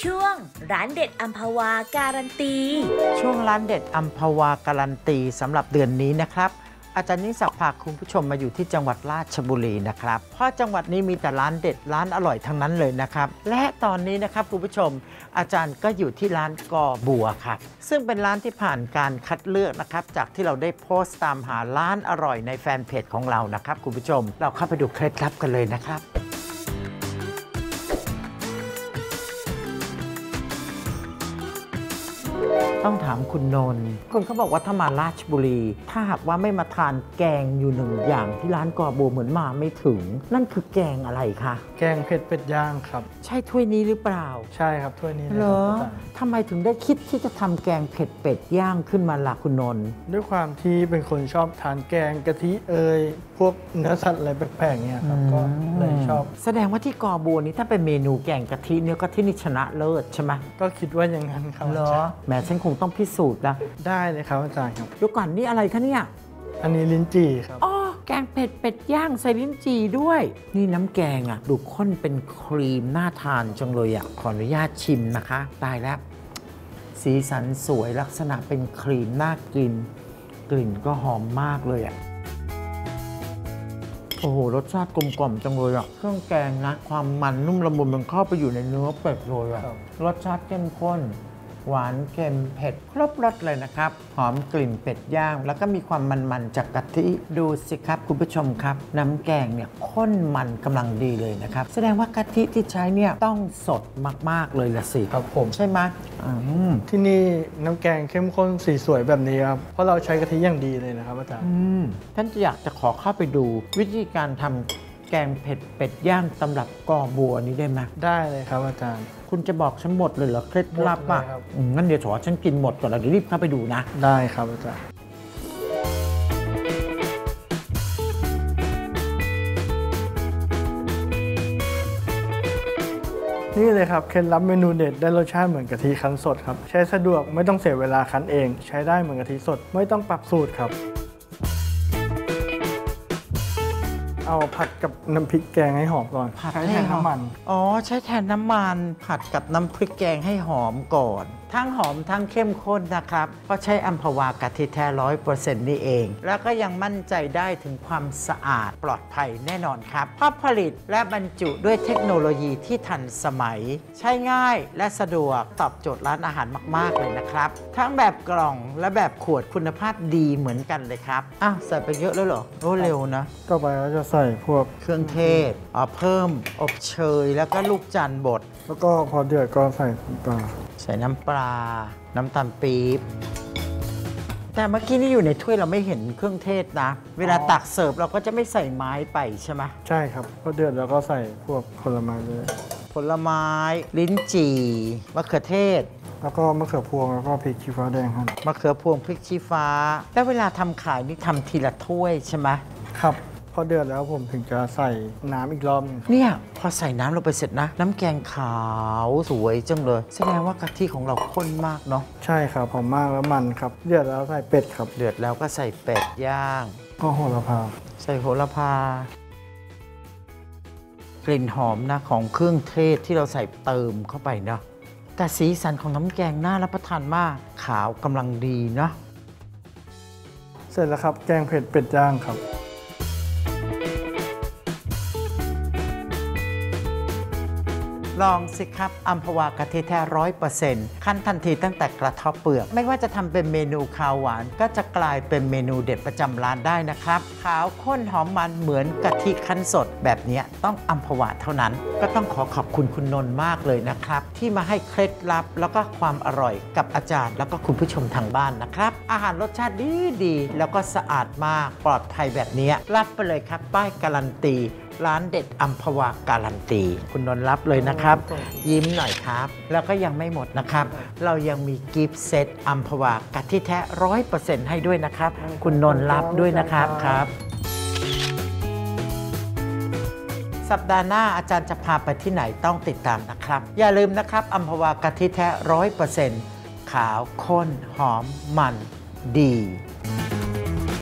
ช่วงร้านเด็ดอัมพวาการันตี ช่วงร้านเด็ดอัมพวาการันตีสำหรับเดือนนี้นะครับ อาจารย์นิสักพาคุณผู้ชมมาอยู่ที่จังหวัดราชบุรีนะครับ เพราะจังหวัดนี้มีแต่ร้านเด็ดร้านอร่อยทั้งนั้นเลยนะครับ และตอนนี้นะครับคุณผู้ชม อาจารย์ก็อยู่ที่ร้านกอบัวครับ ซึ่งเป็นร้านที่ผ่านการคัดเลือกนะครับ จากที่เราได้โพสต์ตามหาร้านอร่อยในแฟนเพจของเรานะครับคุณผู้ชม เราเข้าไปดูเคล็ดลับกันเลยนะครับ ต้องถามคุณนนท์คนเขาบอกว่าถ้ามาราชบุรี ถ้าหากว่าไม่มาทานแกงอยู่หนึ่งอย่างที่ร้านกอบัวเหมือนมาไม่ถึง นั่นคือแกงอะไรคะแกงเผ็ดเป็ดย่างครับ ใช่ถ้วยนี้หรือเปล่า ใช่ครับถ้วยนี้นะเหรครัออาจารย์ทำไมถึงได้คิดที่จะทำแกงเผ็ดเป็ดย่างขึ้นมาล่ะคุณนนท์ด้วยความที่เป็นคนชอบทานแกงกะทิเอย พวกเนื้อสัตว์อะไรแปลกๆเนี่ยครับก็เลยชอบ แสดงว่าที่กอบัวนี้ถ้าเป็นเมนูแกงกะทิเนี่ยก็ที่นี่ชนะเลิศใช่ไหมก็คิดว่าอย่างนั้นครับเหรอาอจารย์แหมฉันคงต้องพิสูจน์ละได้เลยครับอาจารย์ครับดูก่อนนี่อะไรคะเนี่ยอันนี้ลิ้นจี่ครับอ๋อแกงเผ็ดเป็ดย่างใส่ลิ้นจี่ด้วย นี่น้ำแกงอะดูข้นเป็นครีมน่าทานจังเลยอะขออนุญาตชิมนะคะ ตายแล้ว สีสันสวยลักษณะเป็นครีมน่ากิน กลิ่นก็หอมมากเลยอะ โอ้โห รสชาติกลมกล่อมจังเลยอะ เครื่องแกงนะ ความมันนุ่มละมุนมันเข้าไปอยู่ในเนื้อเป็ดเลยอะครับรสชาติเข้มข้น หวานเค็มเผ็ดครบรสเลยนะครับ หอมกลิ่นเป็ดย่าง แล้วก็มีความมันๆจากกะทิดูสิครับคุณผู้ชมครับ น้ำแกงเนี่ยข้นมันกำลังดีเลยนะครับ แสดงว่ากะทิที่ใช้เนี่ยต้องสดมากๆเลยละสิครับผมใช่ไหมอืมที่นี่น้ำแกงเข้มข้นสีสวยแบบนี้ครับ เพราะเราใช้กะทิอย่างดีเลยนะครับอาจารย์อืมท่านจะอยากจะขอเข้าไปดูวิธีการทำ แกงเผ็ดเป็ดย่างตำรับกอบัวนี้ได้ไหมได้เลยครับอาจารย์ คุณจะบอกฉันหมดเลยเหรอเคล็ดลับอะหมดเลยครับอืมงั้นเดี๋ยวขอฉันกินหมดก่อนแล้วเดี๋ยวรีบเข้าไปดูนะ ได้ครับอาจารย์ นี่เลยครับเคล็ดลับเมนูเด็ดได้รสชาติเหมือนกะทิคั้นสดครับ ใช้สะดวกไม่ต้องเสียเวลาคั้นเอง ใช้ได้เหมือนกะทิสดไม่ต้องปรับสูตรครับ เอาผัดกับน้ำพริกแกงให้หอมก่อนผัดใช้ให้แทนหอม น้ำมัน อ๋อ ใช้แทนน้ำมันผัดกับน้ำพริกแกงให้หอมก่อน ทั้งหอมทั้งเข้มข้นนะครับเพราะใช้อัมพวากะทิแท้ร้อยเปอร์เซ็นต์นี่เอง แล้วก็ยังมั่นใจได้ถึงความสะอาดปลอดภัยแน่นอนครับเพราะผลิตและบรรจุด้วยเทคโนโลยีที่ทันสมัย ใช้ง่ายและสะดวกตอบโจทย์ร้านอาหารมาก ๆ เลยนะครับ ทั้งแบบกล่องและแบบขวดคุณภาพดีเหมือนกันเลยครับอ้าวใส่ไปเยอะแล้วเหรอโอ้เร็วนะ ต่อไปก็จะใส่พวกเครื่องเทศอ๋อเพิ่มอบเชยแล้วก็ลูกจันทร์บด แล้วก็พอเดือดก็ใส่น้ำปลาใส่น้ำปลา น้ำตาลปี๊บ แต่เมื่อกี้นี่อยู่ในถ้วยเราไม่เห็นเครื่องเทศนะ เวลาตักเสิร์ฟเราก็จะไม่ใส่ไม้ไปใช่ไหมใช่ครับ พอเดือดแล้วก็ใส่พวกผลไม้เลยผลไม้ ลิ้นจี่มะเขือเทศ แล้วก็มะเขือพวงแล้วก็พริกชี้ฟ้าแดงหั่นมะเขือพวงพริกชี้ฟ้าแล้วเวลาทำขายนี่ทำทีละถ้วยใช่ไหมครับ พอเดือดแล้วผมถึงจะใส่น้ำอีกรอบหนึงเนี่ย พอใส่น้ำลงไปเสร็จนะ น้ำแกงขาวสวยจังเลย แสดงว่ากะทิของเราข้นมากเนาะใช่ครับหอมมากแล้วมันครับเดือดแล้วใส่เป็ดครับ เดือดแล้วก็ใส่เป็ดย่าง ก็โหระพา ใส่โหระพากลิ่นหอมนะของเครื่องเทศที่เราใส่เติมเข้าไปเนาะแต่สีสันของน้ำแกงน่ารับประทานมาก ขาวกำลังดีเนาะเสร็จแล้วครับแกงเผ็ดเป็ดย่างครับ ลองสิครับอัมพวากะทิแท้ร้อยเปอร์เซ็นต์ขั้นทันทีตั้งแต่กระทบเปลือก ไม่ว่าจะทำเป็นเมนูคาวหวาน ก็จะกลายเป็นเมนูเด็ดประจำร้านได้นะครับ ขาวข้นหอมมันเหมือนกะทิคั้นสด แบบนี้ต้องอัมพวาเท่านั้น ก็ต้องขอขอบคุณคุณนนท์มากเลยนะครับ ที่มาให้เคล็ดลับแล้วก็ความอร่อยกับอาจารย์ แล้วก็คุณผู้ชมทางบ้านนะครับ อาหารรสชาติดีดีๆแล้วก็สะอาดมากปลอดภัยแบบนี้รับไปเลยครับป้ายการันตี ร้านเด็ดอัมพวาการันตี คุณนนท์รับเลยนะครับ ยิ้มหน่อยครับ แล้วก็ยังไม่หมดนะครับ เรายังมีกิฟต์เซตอัมพวากะทิแท้ร้อยเปอร์เซ็นต์ให้ด้วยนะครับ คุณนนท์รับด้วยนะครับครับ สัปดาห์หน้าอาจารย์จะพาไปที่ไหนต้องติดตามนะครับ อย่าลืมนะครับอัมพวากะทิแท้ร้อยเปอร์เซ็นต์ขาวข้นหอมมันดี